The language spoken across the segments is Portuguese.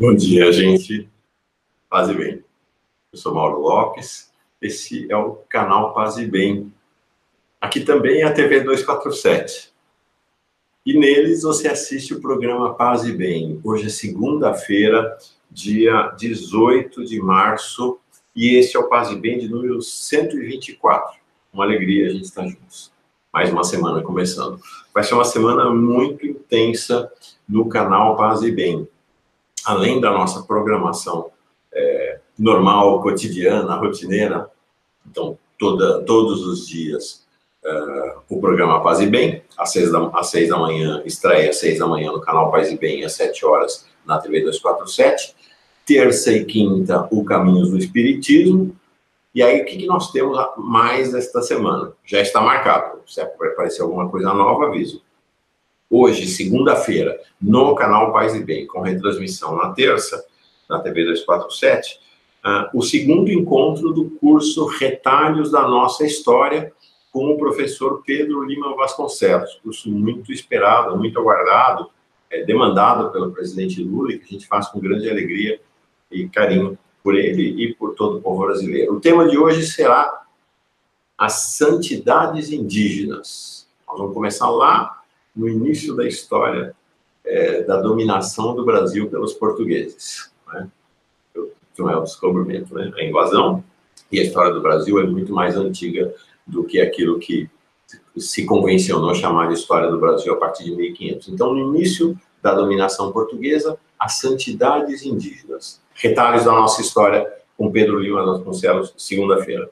Bom dia, gente. Paz e bem. Eu sou Mauro Lopes. Esse é o canal Paz e Bem. Aqui também é a TV 247. E neles você assiste o programa Paz e Bem. Hoje é segunda-feira, dia 18 de março, e esse é o Paz e Bem de número 124. Uma alegria a gente estar juntos. Mais uma semana começando. Vai ser uma semana muito intensa no canal Paz e Bem além da nossa programação é, normal, cotidiana, rotineira, então toda, todos os dias é, o programa Paz e Bem, às seis, da, às seis da manhã, estreia às seis da manhã no canal Paz e Bem, às sete horas na TV 247, terça e quinta o Caminhos do Espiritismo, e aí o que, que nós temos mais esta semana? Já está marcado, se aparecer alguma coisa nova, aviso hoje, segunda-feira, no canal Paz e Bem, com retransmissão na terça, na TV 247, uh, o segundo encontro do curso Retalhos da Nossa História, com o professor Pedro Lima Vasconcelos. Curso muito esperado, muito aguardado, é, demandado pelo presidente Lula, e que a gente faz com grande alegria e carinho por ele e por todo o povo brasileiro. O tema de hoje será as santidades indígenas. Nós vamos começar lá no início da história é, da dominação do Brasil pelos portugueses. Né? Não é o descobrimento, né? A invasão e a história do Brasil é muito mais antiga do que aquilo que se convencionou chamar de história do Brasil a partir de 1500. Então, no início da dominação portuguesa, as santidades indígenas. Retalhos da nossa história com Pedro Lima Vasconcelos, segunda-feira.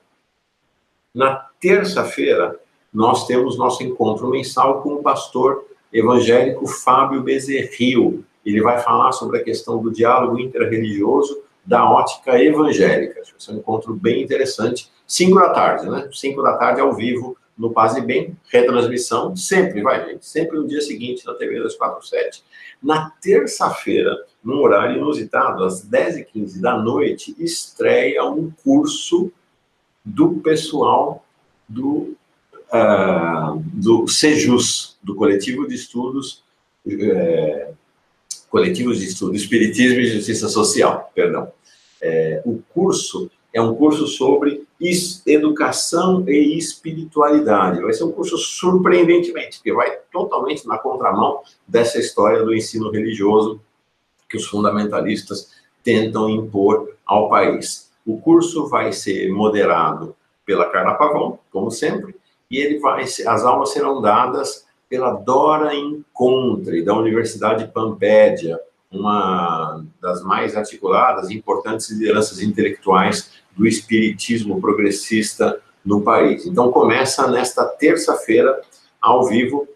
Na terça-feira, nós temos nosso encontro mensal com o pastor evangélico Fábio Bezerril. Ele vai falar sobre a questão do diálogo interreligioso da ótica evangélica. Vai ser um encontro bem interessante. Cinco da tarde, né? Cinco da tarde ao vivo no Paz e Bem, retransmissão, sempre, vai, gente, sempre no dia seguinte na TV 247. Na terça-feira, num horário inusitado, às 10h15 da noite, estreia um curso do pessoal do uh, do CEJUS, do Coletivo de Estudos, é, Coletivos de Estudos Espiritismo e Justiça Social, perdão. É, o curso é um curso sobre educação e espiritualidade. Vai ser um curso surpreendentemente, que vai totalmente na contramão dessa história do ensino religioso que os fundamentalistas tentam impor ao país. O curso vai ser moderado pela Carla Pavão, como sempre, e ele vai, as aulas serão dadas pela Dora Encontre, da Universidade Pampédia, uma das mais articuladas e importantes lideranças intelectuais do espiritismo progressista no país. Então, começa nesta terça-feira, ao vivo,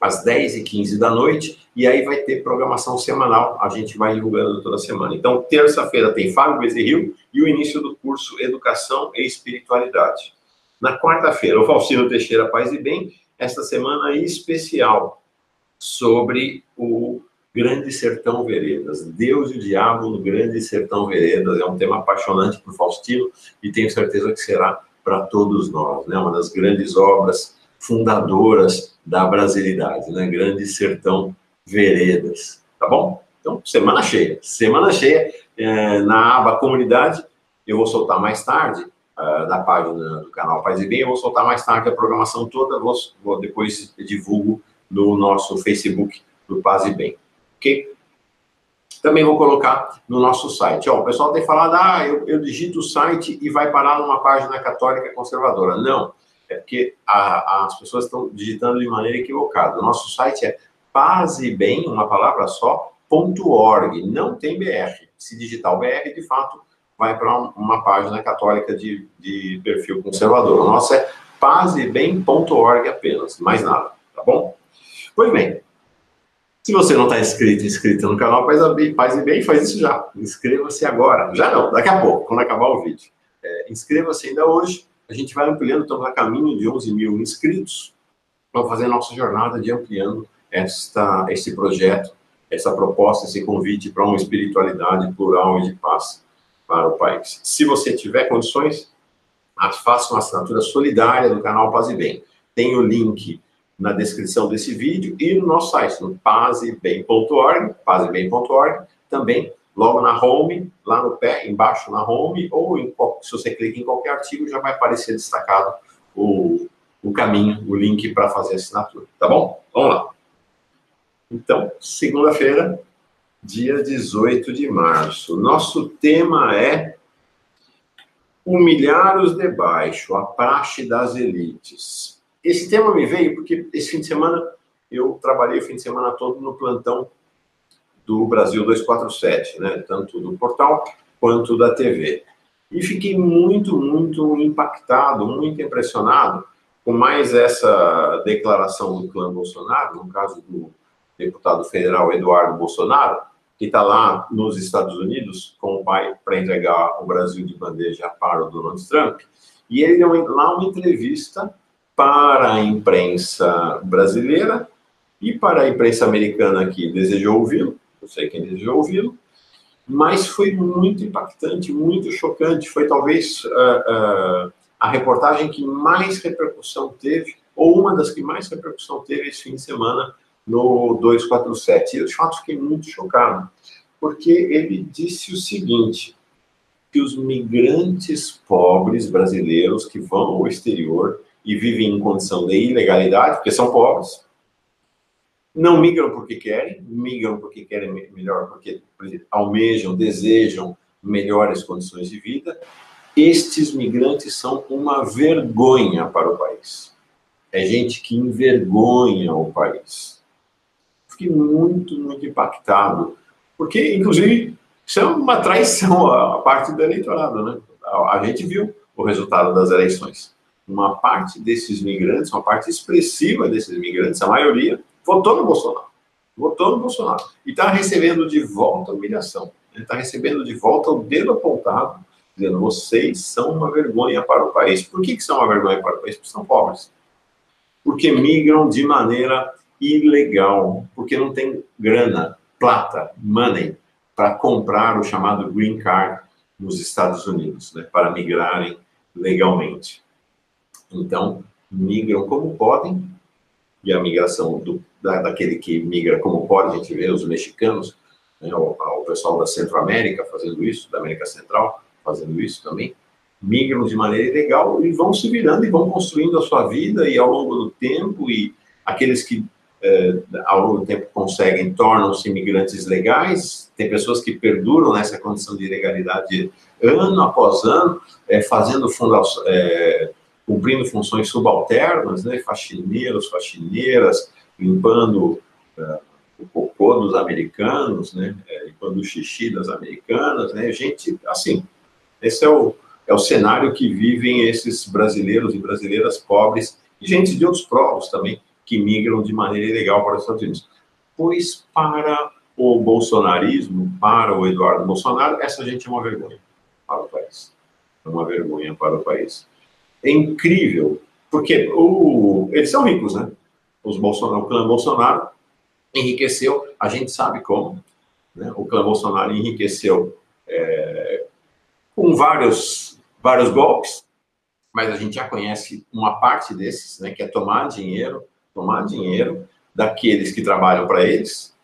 às 10h15 da noite, e aí vai ter programação semanal, a gente vai divulgando toda semana. Então, terça-feira tem Fábio Bezerril e o início do curso Educação e Espiritualidade. Na quarta-feira, o Faustino Teixeira Paz e Bem, esta semana especial sobre o Grande Sertão Veredas. Deus e o Diabo no Grande Sertão Veredas. É um tema apaixonante para o Faustino e tenho certeza que será para todos nós. Né? Uma das grandes obras fundadoras da brasilidade, né? Grande Sertão Veredas. Tá bom? Então, semana cheia. Semana cheia é, na aba Comunidade. Eu vou soltar mais tarde uh, da página do canal Paz e Bem. Eu vou soltar mais tarde a programação toda, vou, vou depois divulgo no nosso Facebook do Paz e Bem. Ok? Também vou colocar no nosso site. Ó, o pessoal tem falado, ah, eu, eu digito o site e vai parar numa página católica conservadora. Não, é porque a, as pessoas estão digitando de maneira equivocada. O nosso site é paz e bem, uma palavra só, .org. Não tem BR. Se digitar o BR, de fato, vai para uma página católica de, de perfil conservador. O nosso é pazebem.org apenas, mais nada, tá bom? Pois bem, se você não está inscrito, inscrito no canal Paz e Bem, faz isso já. Inscreva-se agora. Já não, daqui a pouco, quando acabar o vídeo. É, Inscreva-se ainda hoje. A gente vai ampliando, estamos a caminho de 11 mil inscritos. Vamos fazer nossa jornada de ampliando esta, esse projeto, essa proposta, esse convite para uma espiritualidade plural e de paz para o país. Se você tiver condições, faça uma assinatura solidária do canal Paz e Bem. Tem o link na descrição desse vídeo e no nosso site, no pazebem.org, pazebem.org, também logo na home, lá no pé, embaixo na home, ou em, se você clica em qualquer artigo, já vai aparecer destacado o, o caminho, o link para fazer a assinatura. Tá bom? Vamos lá. Então, segunda-feira, dia 18 de março. Nosso tema é humilhar os de baixo, a praxe das elites. Esse tema me veio porque esse fim de semana eu trabalhei o fim de semana todo no plantão do Brasil 247, né? tanto do portal quanto da TV. E fiquei muito, muito impactado, muito impressionado com mais essa declaração do clã Bolsonaro, no caso do deputado federal Eduardo Bolsonaro, que está lá nos Estados Unidos com o pai para entregar o Brasil de bandeja para o Donald Trump. E ele deu lá uma entrevista para a imprensa brasileira e para a imprensa americana que desejou ouvi-lo, não sei quem desejou ouvi-lo, mas foi muito impactante, muito chocante. Foi talvez uh, uh, a reportagem que mais repercussão teve, ou uma das que mais repercussão teve esse fim de semana no 247. E eu, de fato, fiquei muito chocado, porque ele disse o seguinte, que os migrantes pobres brasileiros que vão ao exterior e vivem em condição de ilegalidade, porque são pobres, não migram porque querem, migram porque querem melhor, porque almejam, desejam melhores condições de vida. Estes migrantes são uma vergonha para o país. É gente que envergonha o país fiquei muito, muito impactado, porque, inclusive, isso é uma traição à parte do eleitorado, né? A gente viu o resultado das eleições. Uma parte desses migrantes, uma parte expressiva desses migrantes, a maioria, votou no Bolsonaro. Votou no Bolsonaro. E está recebendo de volta a humilhação. Está recebendo de volta o dedo apontado, dizendo: vocês são uma vergonha para o país. Por que, que são uma vergonha para o país? Porque são pobres. Porque migram de maneira ilegal, porque não tem grana, plata, money, para comprar o chamado green card nos Estados Unidos, né, para migrarem legalmente. Então, migram como podem, e a migração do, da, daquele que migra como pode, a gente vê os mexicanos, né, o, o pessoal da Centro-América fazendo isso, da América Central fazendo isso também, migram de maneira ilegal e vão se virando e vão construindo a sua vida e ao longo do tempo e aqueles que ao longo do tempo conseguem, tornam-se imigrantes legais, tem pessoas que perduram nessa condição de ilegalidade ano após ano, é, fazendo é, cumprindo funções subalternas, né, faxineiros, faxineiras, limpando é, o cocô dos americanos, né, limpando o xixi das americanas, né, gente, assim, esse é o, é o cenário que vivem esses brasileiros e brasileiras pobres, e gente de outros povos também, que migram de maneira ilegal para os Estados Unidos. Pois para o bolsonarismo, para o Eduardo Bolsonaro, essa gente é uma vergonha para o país. É uma vergonha para o país. É incrível, porque o, eles são ricos, né? Os Bolsonaro, o clã Bolsonaro enriqueceu, a gente sabe como, né? O clã Bolsonaro enriqueceu é, com vários, vários golpes, mas a gente já conhece uma parte desses, né? Que é tomar dinheiro tomar dinheiro daqueles que trabalham para eles,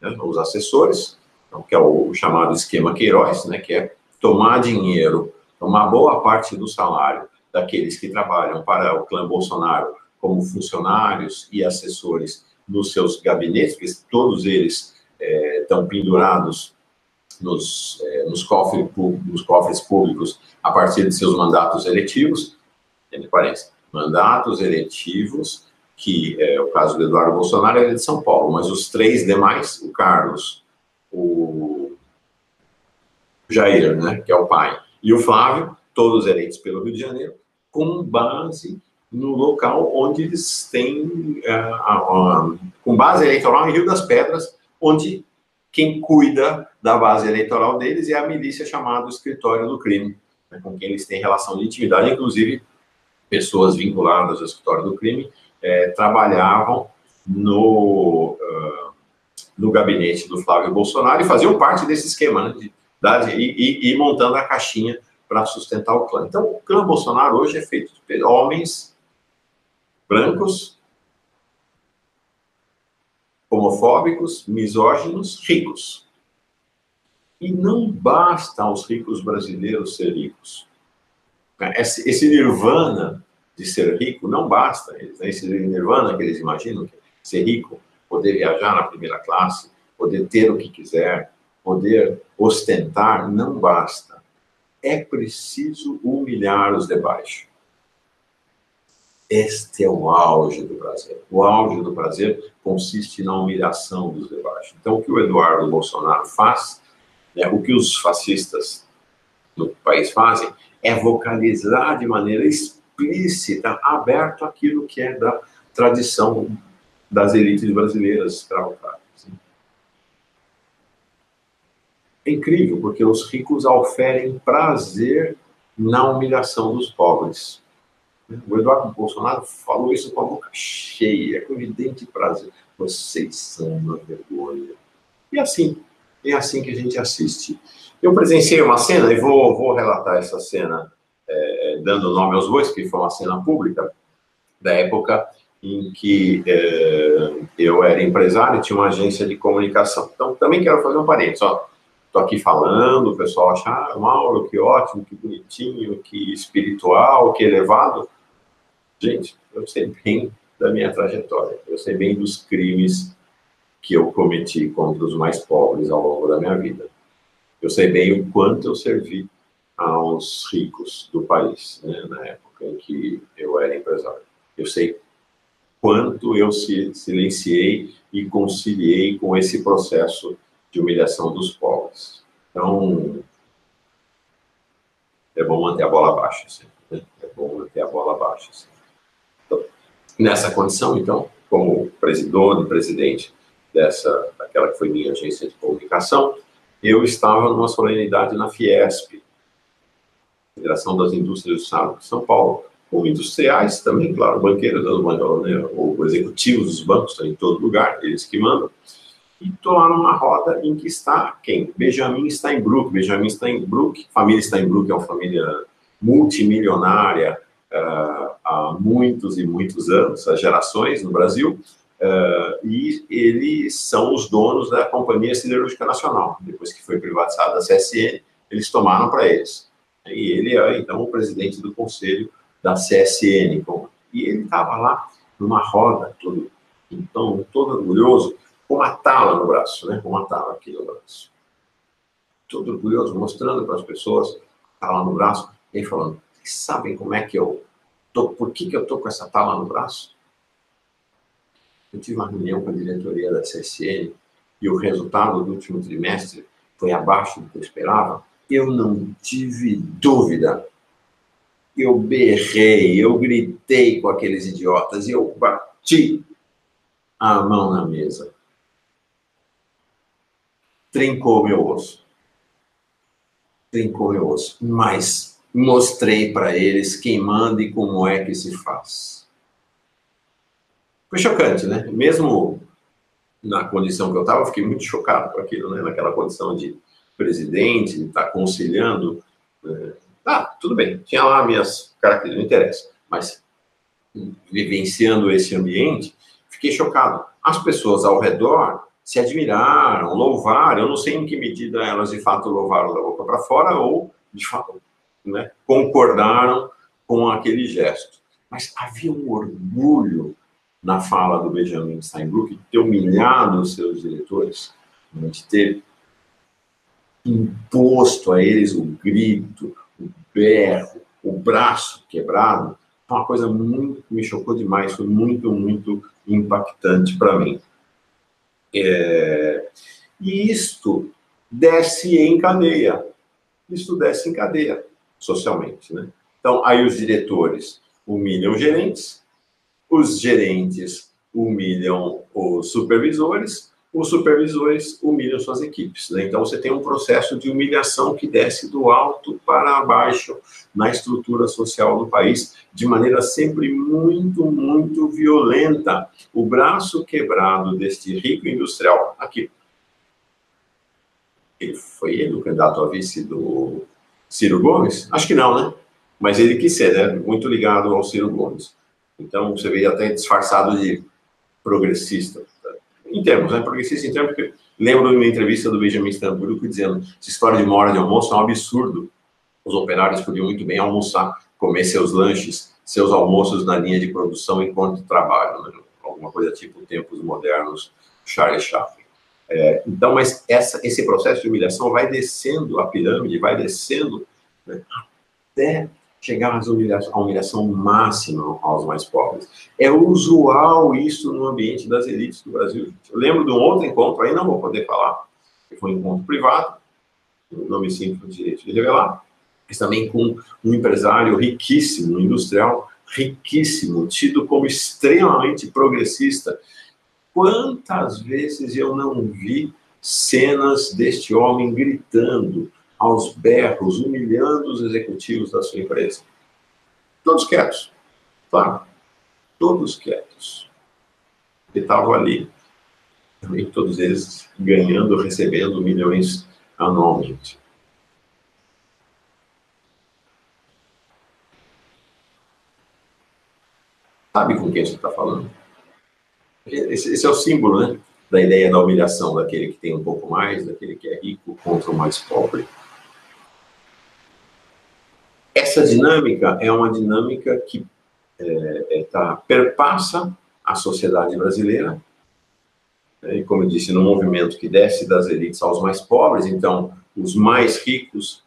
né, os assessores, então, que é o chamado esquema Queiroz, né, que é tomar dinheiro, tomar boa parte do salário daqueles que trabalham para o clã Bolsonaro como funcionários e assessores nos seus gabinetes, porque todos eles é, estão pendurados nos, é, nos, cofres, nos cofres públicos a partir de seus mandatos eletivos, entre parênteses, mandatos eletivos que é o caso do Eduardo Bolsonaro, ele é de São Paulo, mas os três demais, o Carlos, o Jair, né, que é o pai, e o Flávio, todos eleitos pelo Rio de Janeiro, com base no local onde eles têm, uh, uh, com base eleitoral em Rio das Pedras, onde quem cuida da base eleitoral deles é a milícia chamada Escritório do Crime, né, com quem eles têm relação de intimidade, inclusive pessoas vinculadas ao Escritório do Crime, é, trabalhavam no, uh, no gabinete do Flávio Bolsonaro e faziam parte desse esquema, né, de, de, e, e, e montando a caixinha para sustentar o clã. Então, o clã Bolsonaro hoje é feito de homens brancos, homofóbicos, misóginos, ricos. E não basta aos ricos brasileiros ser ricos. Esse, esse nirvana de ser rico não basta. Né? Esse nirvana que eles imaginam, que ser rico, poder viajar na primeira classe, poder ter o que quiser, poder ostentar, não basta. É preciso humilhar os de baixo. Este é o auge do prazer. O auge do prazer consiste na humilhação dos de baixo. Então, o que o Eduardo Bolsonaro faz, né, o que os fascistas no país fazem, é vocalizar de maneira explícita, aberto aquilo que é da tradição das elites brasileiras escravocratas. É incrível, porque os ricos oferem prazer na humilhação dos pobres. O Eduardo Bolsonaro falou isso com a boca cheia, com evidente prazer. Vocês são uma vergonha. E assim, é assim que a gente assiste. Eu presenciei uma cena, e vou, vou relatar essa cena é, dando nome aos bois, que foi uma cena pública, da época em que é, eu era empresário e tinha uma agência de comunicação. Então, também quero fazer um parênteses. Estou aqui falando, o pessoal acha, ah, Mauro, que ótimo, que bonitinho, que espiritual, que elevado. Gente, eu sei bem da minha trajetória, eu sei bem dos crimes que eu cometi contra os mais pobres ao longo da minha vida. Eu sei bem o quanto eu servi aos ricos do país, né, na época em que eu era empresário. Eu sei quanto eu silenciei e conciliei com esse processo de humilhação dos pobres. Então, é bom manter a bola baixa, assim, né? é bom manter a bola baixa. Então, nessa condição, então, como presidor e presidente dessa, daquela que foi minha agência de comunicação, eu estava numa solenidade na Fiesp, Federação das Indústrias do Estado de São Paulo, com industriais também, claro, banqueiros né, ou executivos dos bancos, estão em todo lugar, eles que mandam, e lá numa roda em que está quem? Benjamin Steinbrück. Benjamin Steinbrück, família Steinbrück é uma família multimilionária uh, há muitos e muitos anos, há gerações no Brasil, uh, e eles são os donos da Companhia Siderúrgica Nacional. Depois que foi privatizada a CSN, eles tomaram para eles. E ele é, então, o presidente do conselho da CSN. E ele estava lá numa roda, todo, então, todo orgulhoso, com uma tala no braço, né? Com uma tala aqui no braço. Todo orgulhoso, mostrando para as pessoas, tala no braço, e falando, sabem como é que eu tô, por que, que eu tô com essa tala no braço? Eu tive uma reunião com a diretoria da CSN e o resultado do último trimestre foi abaixo do que eu esperava. Eu não tive dúvida. Eu berrei, eu gritei com aqueles idiotas e eu bati a mão na mesa trincou meu osso. Trincou meu osso. Mas mostrei para eles quem manda e como é que se faz. Foi chocante, né? Mesmo na condição que eu estava, fiquei muito chocado com aquilo, né? Naquela condição de presidente, de estar tá conciliando. Né? Ah, tudo bem, tinha lá minhas características, não interessa. Mas vivenciando esse ambiente, fiquei chocado. As pessoas ao redor se admiraram, louvaram. Eu não sei em que medida elas de fato louvaram da boca para fora ou de fato né, concordaram com aquele gesto. Mas havia um orgulho na fala do Benjamin Steinbrück de ter humilhado os seus diretores, né, de ter imposto a eles o grito, o berro, o braço quebrado. Uma coisa muito me chocou demais, foi muito, muito impactante para mim. É, e isto desce em cadeia. Isto desce em cadeia, socialmente. Né? Então, aí os diretores humilham os gerentes, os gerentes humilham os supervisores, os supervisores humilham suas equipes. Né? Então, você tem um processo de humilhação que desce do alto para baixo na estrutura social do país, de maneira sempre muito, muito violenta. O braço quebrado deste rico industrial, aqui, ele foi ele o candidato a vice do Ciro Gomes? Acho que não, né? Mas ele quis ser, né? Muito ligado ao Ciro Gomes. Então, você vê até disfarçado de progressista em termos, né, progressista em termos, porque Lembro de uma entrevista do Benjamin Stamburgo dizendo: essa história de uma hora de almoço é um absurdo. Os operários podiam muito bem almoçar, comer seus lanches, seus almoços na linha de produção enquanto trabalham, né? alguma coisa tipo tempos modernos, Charles Chaplin. É, então, mas essa, esse processo de humilhação vai descendo a pirâmide, vai descendo né, até chegar à humilhação, máxima aos mais pobres. É usual isso no ambiente das elites do Brasil. Eu lembro de um outro encontro, aí não vou poder falar, que foi um encontro privado, não me sinto no direito de revelar, mas também com um empresário riquíssimo, um industrial riquíssimo, tido como extremamente progressista. Quantas vezes eu não vi cenas deste homem gritando, aos berros, humilhando os executivos da sua empresa. Todos quietos, claro, todos quietos. E estavam ali, também todos eles ganhando, recebendo milhões anualmente. Sabe com quem você está falando? Esse, esse, é o símbolo, né? Da ideia da humilhação daquele que tem um pouco mais, daquele que é rico contra o mais pobre. Essa dinâmica é uma dinâmica que é, é, tá, perpassa a sociedade brasileira, né, e como eu disse, no movimento que desce das elites aos mais pobres, então os mais ricos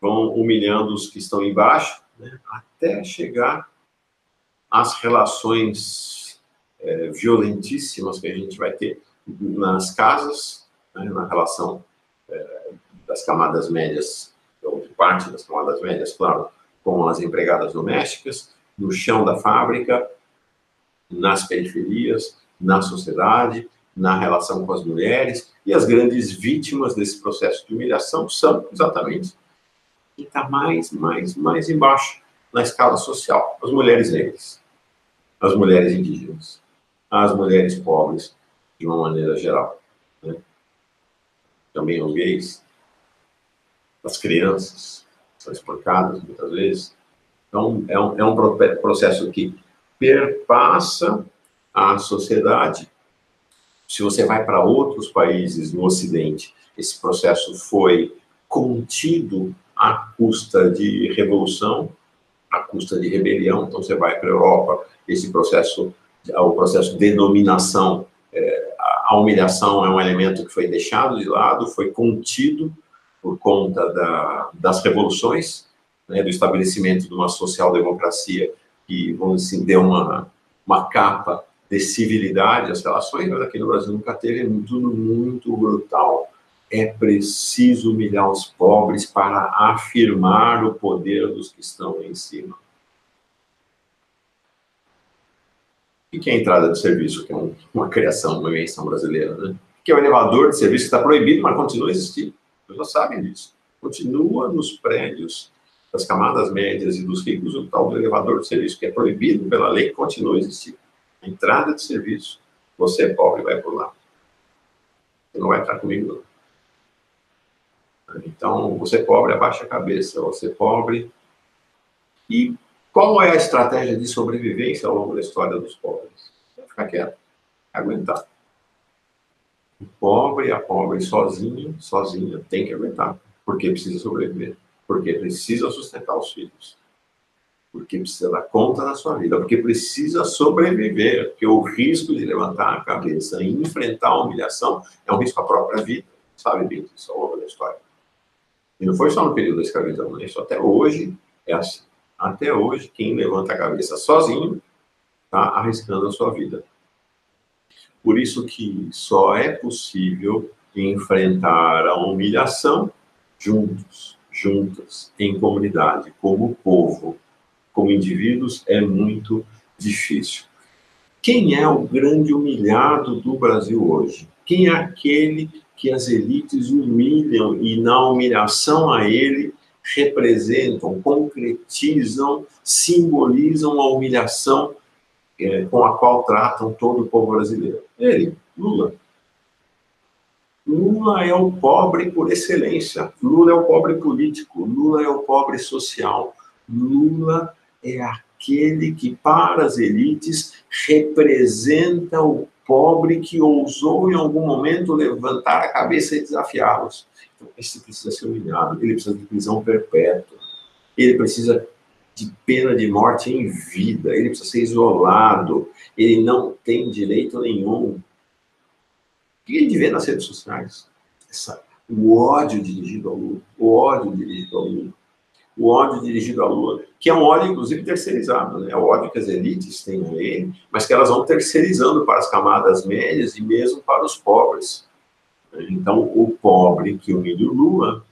vão humilhando os que estão embaixo, né, até chegar às relações é, violentíssimas que a gente vai ter nas casas, né, na relação é, das camadas médias, ou de parte das camadas médias, claro, com as empregadas domésticas, no chão da fábrica, nas periferias, na sociedade, na relação com as mulheres, e as grandes vítimas desse processo de humilhação são exatamente quem está mais, mais, mais embaixo na escala social: as mulheres negras, as mulheres indígenas, as mulheres pobres, de uma maneira geral. Né? Também os gays, as crianças, são espancadas muitas vezes. Então, é um, é um processo que perpassa a sociedade. Se você vai para outros países no Ocidente, esse processo foi contido à custa de revolução, à custa de rebelião. Então, você vai para a Europa, esse processo, o processo de denominação, é, a humilhação é um elemento que foi deixado de lado, foi contido por conta da, das revoluções, né, do estabelecimento de uma social-democracia que, vamos assim, deu uma, uma capa de civilidade às relações, mas aqui no Brasil nunca teve, é tudo muito brutal. É preciso humilhar os pobres para afirmar o poder dos que estão em cima. O que é a entrada de serviço, que é uma criação, uma invenção brasileira, né? Que é o elevador de serviço que está proibido, mas continua a existir pessoas sabem disso. Continua nos prédios das camadas médias e dos ricos o tal do elevador de serviço, que é proibido pela lei, continua. A entrada de serviço, você é pobre, vai por lá. Você não vai entrar comigo, não. Então, você é pobre, abaixa a cabeça. Você é pobre. E qual é a estratégia de sobrevivência ao longo da história dos pobres? É ficar quieto, aguentar. O pobre, a pobre sozinho, sozinha, tem que aguentar, porque precisa sobreviver, porque precisa sustentar os filhos, porque precisa dar conta da sua vida, porque precisa sobreviver, porque o risco de levantar a cabeça e enfrentar a humilhação é um risco à própria vida, sabe disso ao longo da história. E não foi só no período da escravidão, né? isso até hoje é assim. Até hoje, quem levanta a cabeça sozinho está arriscando a sua vida. Por isso que só é possível enfrentar a humilhação juntos, juntas, em comunidade, como povo, como indivíduos, é muito difícil. Quem é o grande humilhado do Brasil hoje? Quem é aquele que as elites humilham e na humilhação a ele representam, concretizam, simbolizam a humilhação é, com a qual tratam todo o povo brasileiro? Ele, Lula. Lula é o pobre por excelência. Lula é o pobre político. Lula é o pobre social. Lula é aquele que, para as elites, representa o pobre que ousou em algum momento levantar a cabeça e desafiá-los. Então, esse precisa ser humilhado, ele precisa de prisão perpétua, ele precisa de pena de morte em vida, ele precisa ser isolado, ele não tem direito nenhum. O que a gente vê nas redes sociais? Essa, o ódio dirigido ao Lula, o ódio dirigido ao Lula, o ódio dirigido ao Lula, que é um ódio, inclusive, terceirizado, né? É o ódio que as elites têm a ele, mas que elas vão terceirizando para as camadas médias e mesmo para os pobres. Então, o pobre que humilha o Lula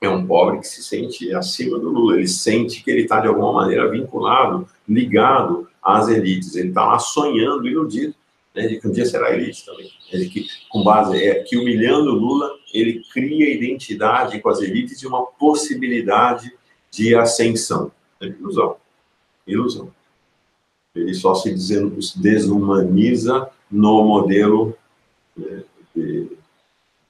é um pobre que se sente acima do Lula, ele sente que ele está, de alguma maneira, vinculado, ligado às elites, ele está lá sonhando, iludido, né, de que um dia será elite também. Ele que, com base, é, que humilhando o Lula, ele cria identidade com as elites e uma possibilidade de ascensão. É ilusão. Ilusão. Ele só se desumaniza no modelo né, de,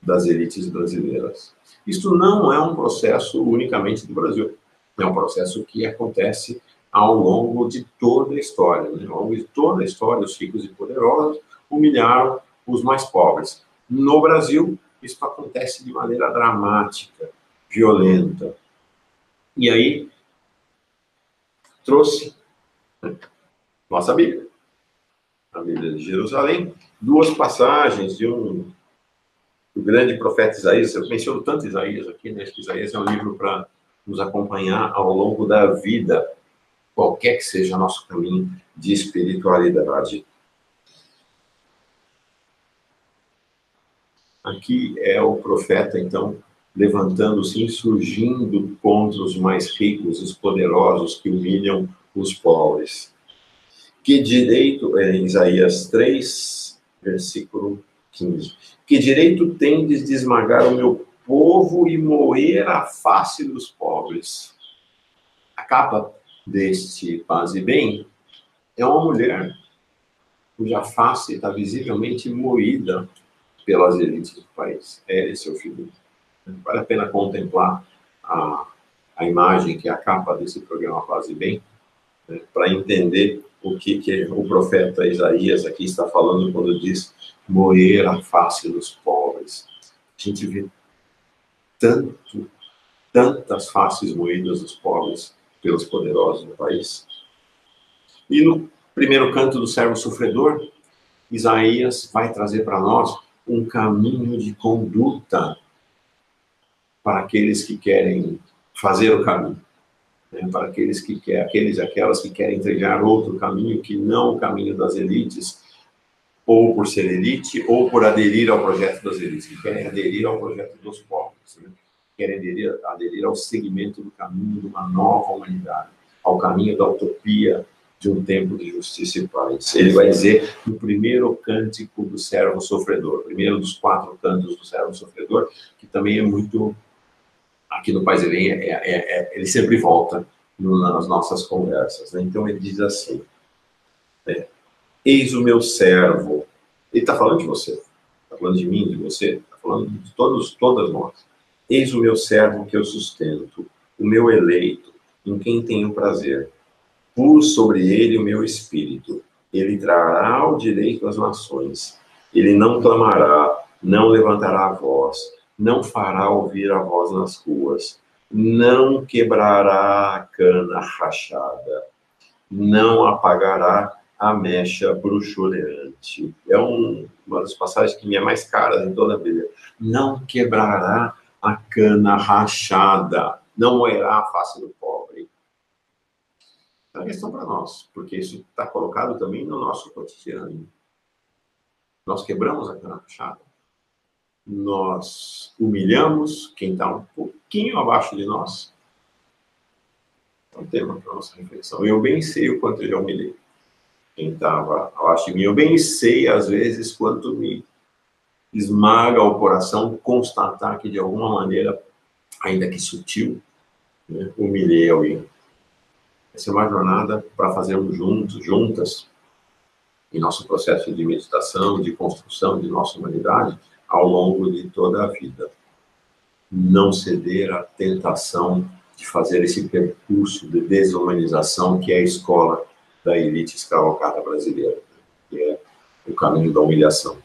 das elites brasileiras. Isso não é um processo unicamente do Brasil. É um processo que acontece ao longo de toda a história. Né? Ao longo de toda a história, os ricos e poderosos humilharam os mais pobres. No Brasil, isso acontece de maneira dramática, violenta. E aí, trouxe né, nossa Bíblia, a Bíblia de Jerusalém, duas passagens de um do grande profeta Isaías. Eu menciono tanto Isaías aqui, né? Que Isaías é um livro para nos acompanhar ao longo da vida, qualquer que seja nosso caminho de espiritualidade. Aqui é o profeta, então, levantando-se, insurgindo contra os mais ricos, os poderosos que humilham os pobres. Que direito, é Isaías 3, versículo 15. Que direito tendes de esmagar o meu povo e moer a face dos pobres? A capa deste Paz e Bem é uma mulher cuja face está visivelmente moída pelas elites do país. É esse é o filho. Vale a pena contemplar a, a imagem que é a capa desse programa Paz e Bem, para entender o que, que o profeta Isaías aqui está falando quando diz moer a face dos pobres. A gente vê tanto, tantas faces moídas dos pobres pelos poderosos do país. E no primeiro canto do servo sofredor, Isaías vai trazer para nós um caminho de conduta para aqueles que querem fazer o caminho né, para aqueles que querem, aqueles aquelas que querem trilhar outro caminho que não o caminho das elites, ou por ser elite, ou por aderir ao projeto das elites, que querem aderir ao projeto dos povos, né, querem aderir, aderir ao segmento do caminho de uma nova humanidade, ao caminho da utopia de um tempo de justiça e paz. Ele vai dizer no primeiro cântico do servo sofredor, primeiro dos quatro cantos do servo sofredor, que também é muito aqui no Pais Vem, é, é, é, ele sempre volta no, nas nossas conversas. Né? Então ele diz assim: é, Eis o meu servo. Ele está falando de você, está falando de mim, de você, está falando de todos, todas nós. Eis o meu servo que eu sustento, o meu eleito, em quem tenho prazer. Pus sobre ele o meu espírito. Ele trará o direito às nações. Ele não clamará, não levantará a voz não fará ouvir a voz nas ruas, não quebrará a cana rachada, não apagará a mecha bruxuleante. É um, uma das passagens que me é mais cara em toda a Bíblia. Não quebrará a cana rachada, não moerá a face do pobre. É uma questão para nós, porque isso está colocado também no nosso cotidiano. Nós quebramos a cana rachada nós humilhamos quem está um pouquinho abaixo de nós. É um tema para nossa reflexão. Eu bem sei o quanto eu já humilhei quem estava abaixo de mim. Eu bem sei, às vezes, quanto me esmaga o coração constatar que, de alguma maneira, ainda que sutil, né, humilhei alguém. Essa é uma jornada para fazermos juntos, juntas, em nosso processo de meditação, de construção de nossa humanidade, ao longo de toda a vida. Não ceder à tentação de fazer esse percurso de desumanização que é a escola da elite escravocrata brasileira, que é o caminho da humilhação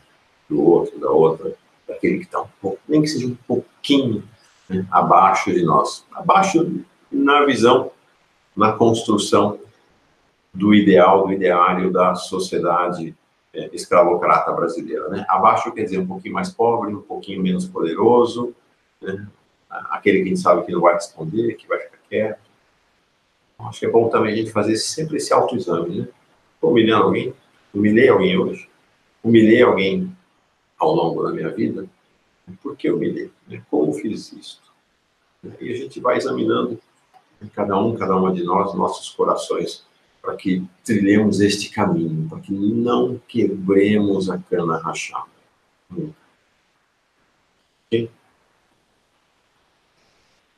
do outro, da outra, daquele que está um pouco, nem que seja um pouquinho né, abaixo de nós. Abaixo na visão, na construção do ideal, do ideário da sociedade é, escravocrata brasileira. Né? Abaixo quer dizer um pouquinho mais pobre, um pouquinho menos poderoso, né? aquele que a gente sabe que não vai responder, que vai ficar quieto. Acho que é bom também a gente fazer sempre esse autoexame, né? Humilhando alguém? Humilhei alguém hoje? Humilhei alguém ao longo da minha vida? Por que humilhei? Né? Como fiz isso? E a gente vai examinando cada um, cada uma de nós, nossos corações, para que trilhemos este caminho, para que não quebremos a cana rachada.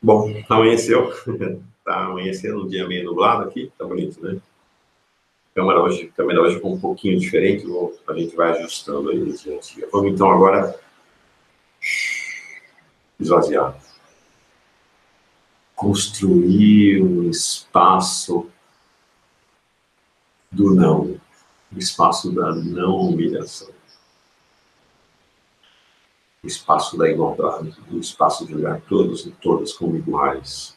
Bom, amanheceu. Tá amanhecendo um dia meio nublado aqui, tá bonito, né? Câmera hoje, câmera hoje com um pouquinho diferente, a gente vai ajustando aí. Gente. Vamos então agora esvaziar. Construir um espaço do não, o espaço da não humilhação, o espaço da igualdade, o espaço de olhar todos e todas como iguais,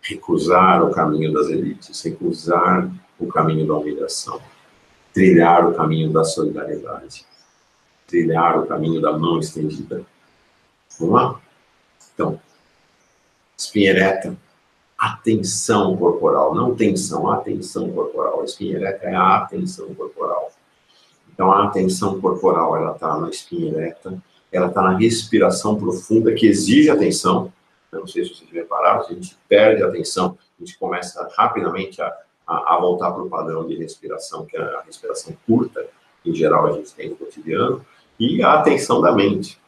recusar o caminho das elites, recusar o caminho da humilhação, trilhar o caminho da solidariedade, trilhar o caminho da mão estendida. Vamos lá? Então, espinha ereta, atenção corporal, não tensão, atenção corporal. A espinha ereta é a atenção corporal. Então, a atenção corporal, ela está na espinha ereta, ela está na respiração profunda, que exige atenção. Eu não sei se vocês repararam, a gente perde a atenção, a gente começa rapidamente a, a, a voltar para o padrão de respiração, que é a respiração curta, em geral a gente tem no cotidiano, e a atenção da mente.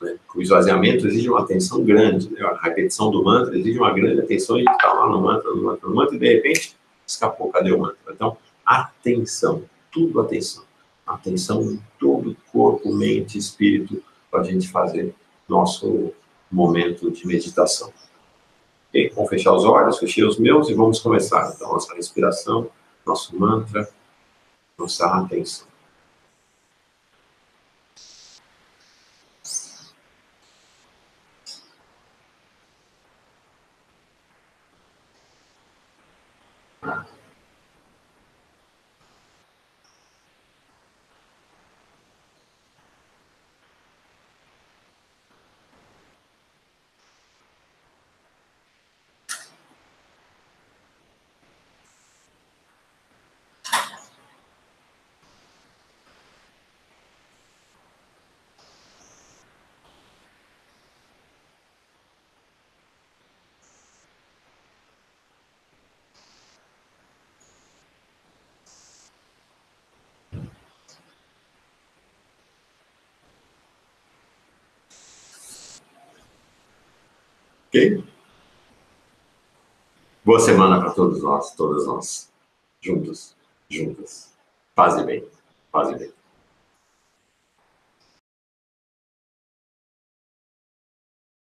Né? O esvaziamento exige uma atenção grande, né? a repetição do mantra exige uma grande atenção e está lá no mantra, no mantra, no mantra, e de repente escapou, cadê o mantra? Então, atenção, tudo atenção. Atenção em todo corpo, mente, espírito, para a gente fazer nosso momento de meditação. Vamos fechar os olhos, fechei os meus e vamos começar. Então, nossa respiração, nosso mantra, nossa atenção. Ok? Boa semana para todos nós, todas nós. Juntos, juntas. Paz e bem. Paz e bem.